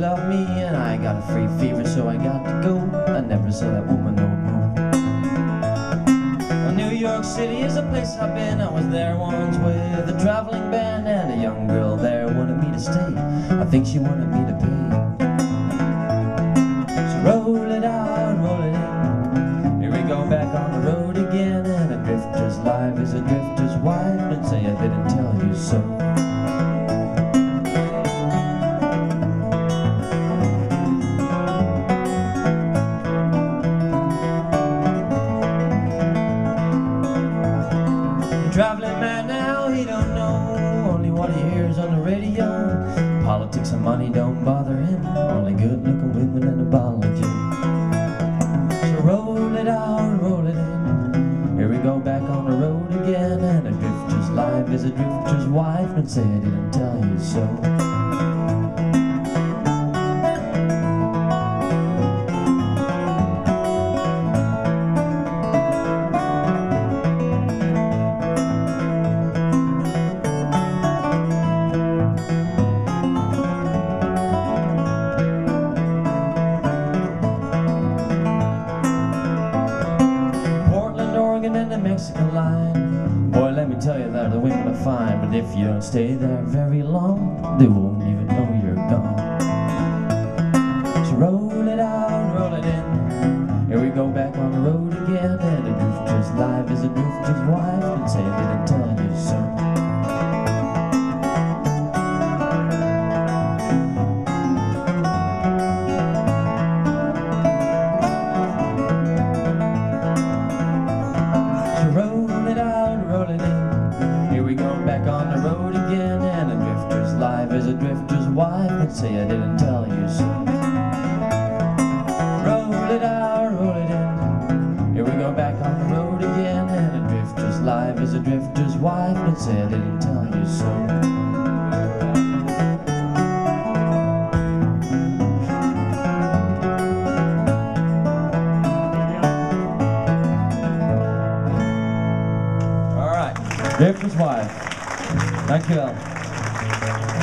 love me and I got a free fever so I got to go. I never saw that woman no more. Well, New York City is a place I've been. I was there once with a traveling band And a young girl there wanted me to stay. I think she wanted me to pay. So roll it out, roll it in. Here we go back on the road again. And a drifter's life is a drifter's wife And say I didn't tell you so Politics and money don't bother him, only good looking women and a bottle of gin. So roll it out, roll it in. Here we go back on the road again, and a drifter's life is a drifter's wife, and say I didn't tell you so. Line. Boy, let me tell you that the women are fine, but if you don't stay there very long, they won't even know you're gone. Wife, and say I didn't tell you so. Roll it out, roll it in. Here we go back on the road again, and a drifter's life is a drifter's wife, and say I didn't tell you so. Drifter's wife. Thank you.